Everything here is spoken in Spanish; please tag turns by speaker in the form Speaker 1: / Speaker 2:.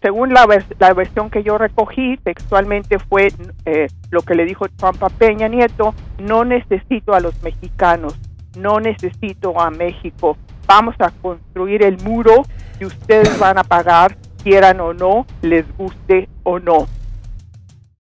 Speaker 1: según la, la versión que yo recogí, textualmente fue eh, lo que le dijo Trump a Peña Nieto, no necesito a los mexicanos, no necesito a México, vamos a construir el muro y ustedes van a pagar, quieran o no, les guste o no.